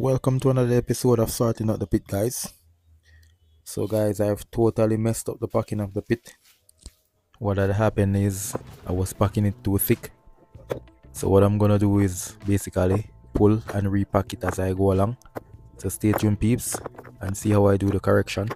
Welcome to another episode of Sorting Out the Pit, guys. So, guys, I've totally messed up the packing of the pit. What had happened is I was packing it too thick. So, what I'm gonna do is basically pull and repack it as I go along. So, stay tuned, peeps, and see how I do the correction.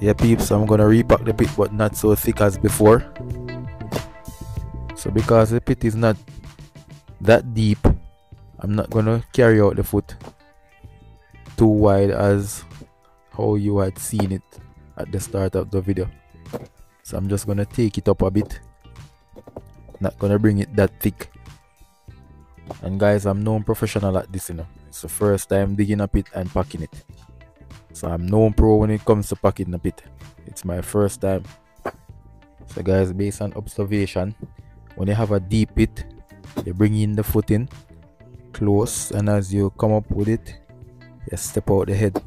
Yeah peeps i'm gonna repack the pit but not so thick as before. So because the pit is not that deep i'm not gonna carry out the foot too wide as how you had seen it at the start of the video. So i'm just gonna take it up a bit. Not gonna bring it that thick. And guys i'm no professional at this you know. It's the first time digging a pit and packing it so I'm no pro when it comes to packing a pit. It's my first time. So guys, based on observation, when you have a deep pit, you bring in the foot in close and as you come up with it, you step out the head.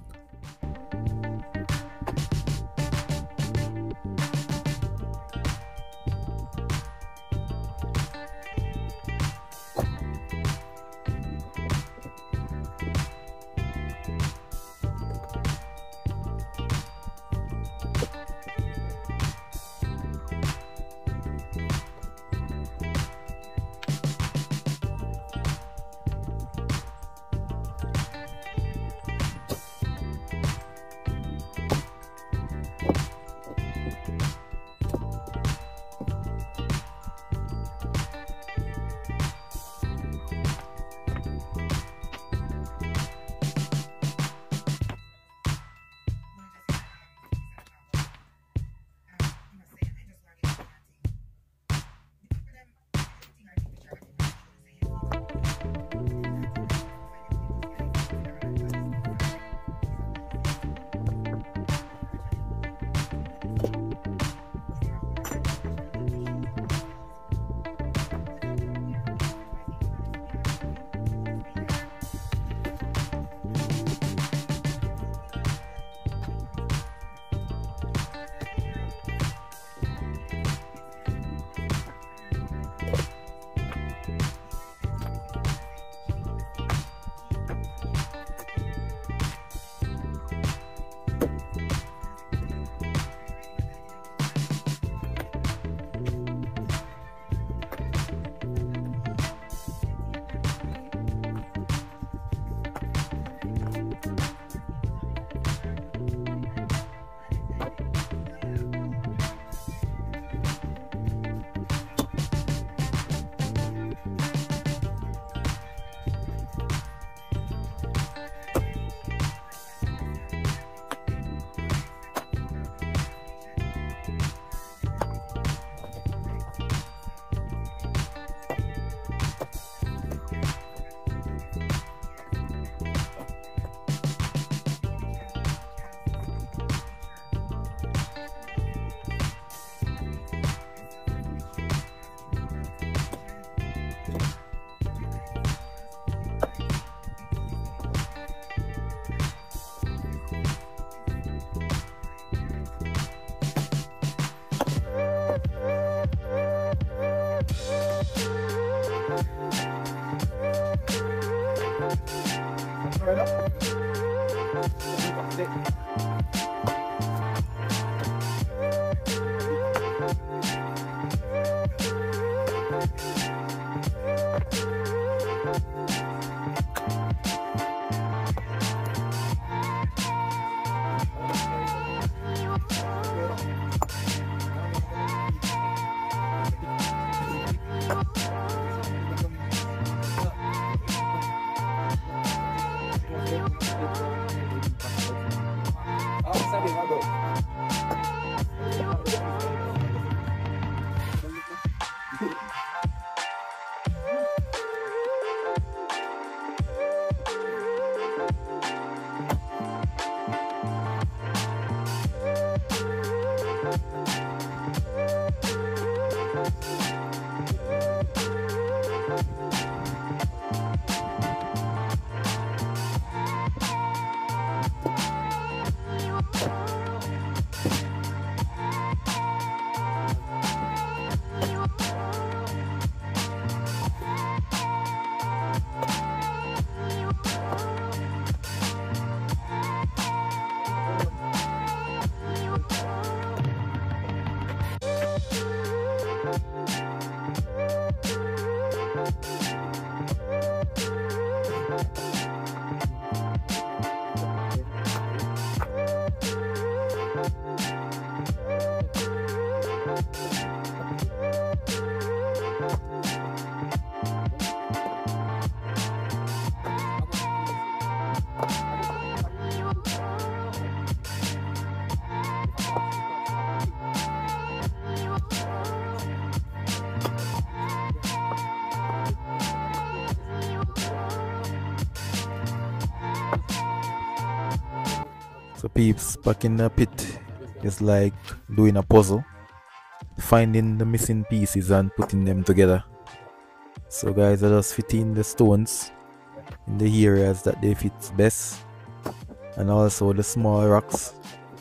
Peeps back in the pit is like doing a puzzle. Finding the missing pieces and putting them together. So guys I just fitting the stones in the areas that they fit best. And also the small rocks.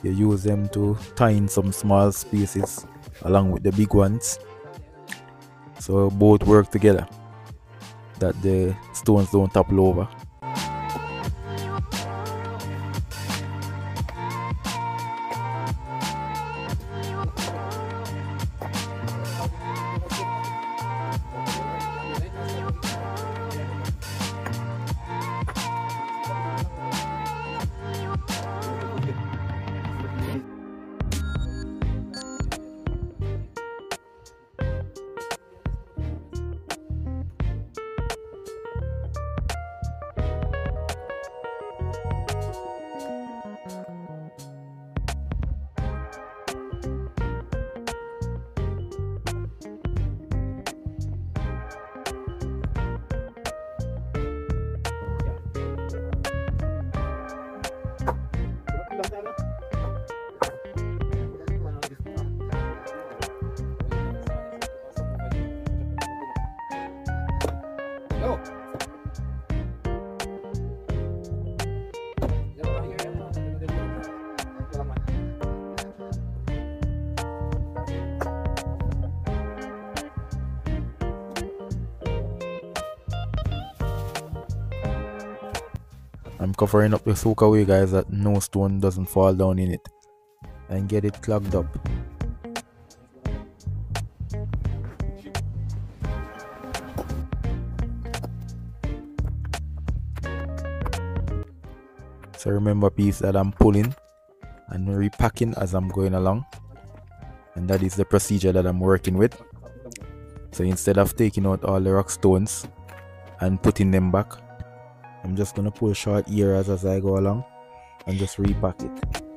You use them to tie in some small spaces along with the big ones. So both work together. That the stones don't topple over. I'm covering up the soak away guys that no stone doesn't fall down in it and get it clogged up. So remember piece that I'm pulling and repacking as I'm going along and that is the procedure that I'm working with. So instead of taking out all the rock stones and putting them back, I'm just gonna pull short ears as I go along and just repack it.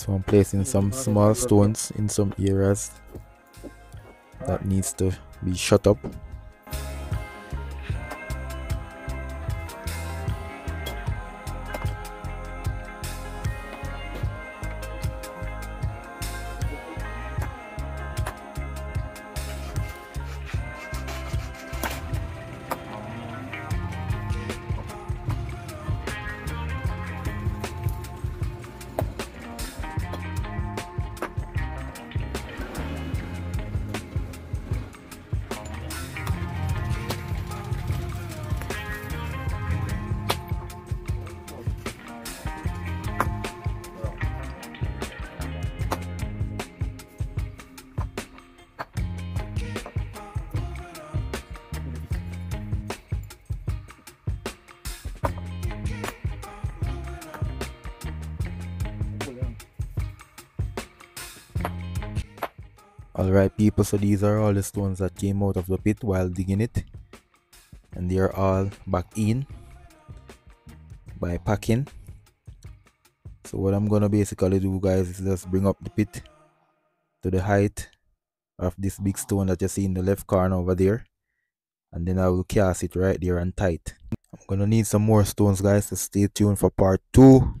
So I'm placing some small stones in some areas that needs to be shut up. Alright people, so these are all the stones that came out of the pit while digging it. And they are all back in by packing. So what I'm gonna basically do guys is just bring up the pit to the height of this big stone that you see in the left corner over there. And then I will cast it right there and tight. I'm gonna need some more stones guys, so stay tuned for part 2.